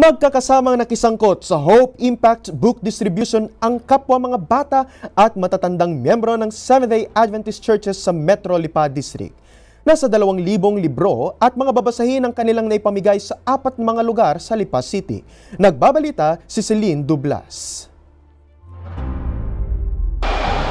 Nagkakasamang nakisangkot sa Hope Impact Book Distribution ang kapwa mga bata at matatandang miyembro ng Seventh-day Adventist Churches sa Metro Lipa District. Nasa dalawang libong libro at mga babasahin ang kanilang naipamigay sa apat na mga lugar sa Lipa City. Nagbabalita si Celine Dublas.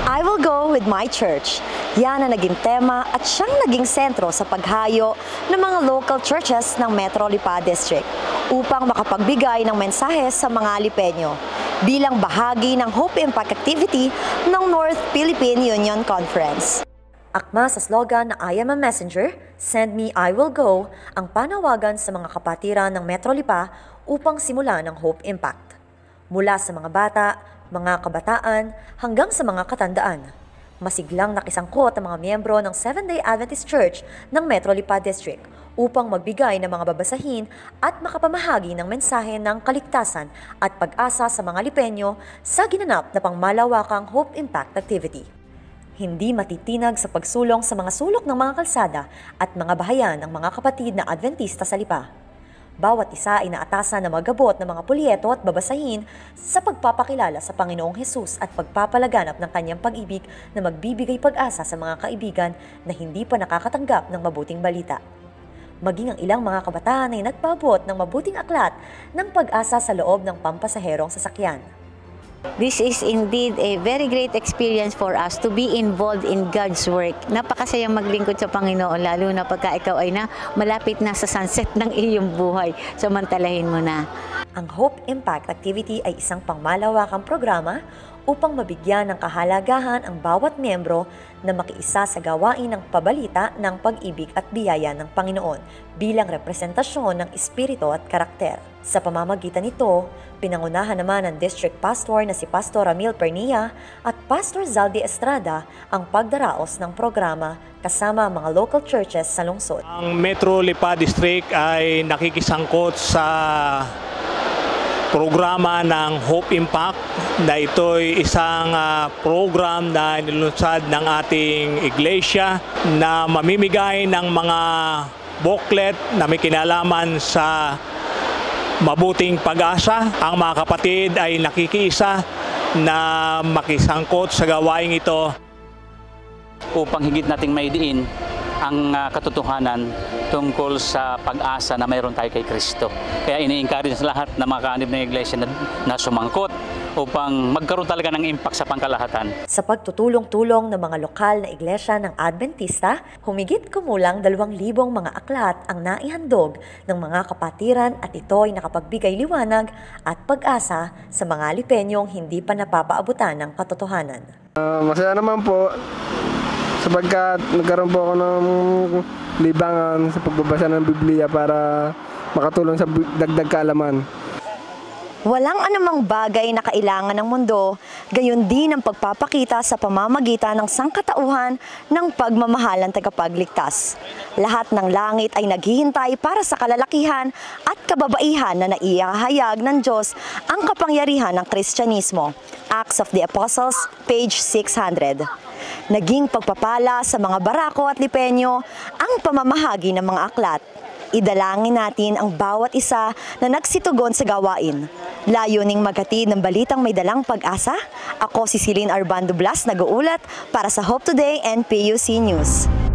I will go with my church. Yan ang naging tema at siyang naging sentro sa paghayo ng mga local churches ng Metro Lipa District upang makapagbigay ng mensahe sa mga Lipenyo bilang bahagi ng Hope Impact Activity ng North Philippine Union Conference. Akma sa slogan na I am a messenger, send me I will go, ang panawagan sa mga kapatiran ng Metro Lipa upang simulan ng Hope Impact. Mula sa mga bata, mga kabataan, hanggang sa mga katandaan. Masiglang nakisangkot ang mga miyembro ng Seventh-day Adventist Church ng Metro Lipa District upang magbigay ng mga babasahin at makapamahagi ng mensahe ng kaligtasan at pag-asa sa mga Lipenyo sa ginanap na pangmalawakang Hope Impact Activity. Hindi matitinag sa pagsulong sa mga sulok ng mga kalsada at mga bahayan ng mga kapatid na Adventista sa Lipa. Bawat isa ay naatasan na magabot ng mga pulyeto at babasahin sa pagpapakilala sa Panginoong Hesus at pagpapalaganap ng kanyang pag-ibig na magbibigay pag-asa sa mga kaibigan na hindi pa nakakatanggap ng mabuting balita maging ang ilang mga kabataan ay nagpabot ng mabuting aklat ng pag-asa sa loob ng pampasaherong sasakyan. This is indeed a very great experience for us to be involved in God's work. Napakasayang maglingkod sa Panginoon, lalo na pagka ikaw ay na malapit na sa sunset ng iyong buhay. Samantalahin mo na. Ang Hope Impact Activity ay isang pangmalawakang programa upang mabigyan ng kahalagahan ang bawat miyembro na makiisa sa gawain ng pabalita ng pag-ibig at biyaya ng Panginoon bilang representasyon ng espiritu at karakter. Sa pamamagitan nito, pinangunahan naman ng District Pastor na si Pastor Ramil Pernia at Pastor Zaldi Estrada ang pagdaraos ng programa kasama ang mga local churches sa lungsod. Ang Metro Lipa District ay nakikisangkot sa programa ng Hope Impact na ito'y isang uh, program na nilunsad ng ating iglesia na mamimigay ng mga booklet na may kinalaman sa mabuting pag-asa. Ang mga kapatid ay nakikiisa na makisangkot sa gawaing ito upang higit nating maidiin ang uh, katotohanan tungkol sa pag-asa na mayroon tayo kay Kristo. Kaya ini-encourage sa lahat na mga kaanib ng iglesia na, na sumangkot upang magkaroon talaga ng impact sa pangkalahatan. Sa pagtutulong-tulong ng mga lokal na iglesia ng Adventista, humigit kumulang 2,000 mga aklat ang naihandog ng mga kapatiran at ito ay nakapagbigay liwanag at pag-asa sa mga Lipenyong hindi pa napapaabutan ng katotohanan. Uh, masaya naman po sapagkat nagkaroon po ako ng libangan sa pagbabasa ng Biblia para makatulong sa dagdag kaalaman. Walang anumang bagay na kailangan ng mundo, gayon din ang pagpapakita sa pamamagitan ng sangkatauhan ng pagmamahalan tagapagligtas. Lahat ng langit ay naghihintay para sa kalalakihan at kababaihan na naiyahayag ng Diyos ang kapangyarihan ng Kristyanismo. Acts of the Apostles, page 600 naging pagpapala sa mga barako at lipenyo ang pamamahagi ng mga aklat. Idalangin natin ang bawat isa na nagsitugon sa gawain. Layuning maghatid ng balitang may dalang pag-asa. Ako si Celine Arbando Blas, nag-uulat para sa Hope Today and PUC News.